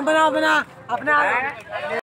बना बना। अपना